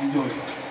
Enjoy.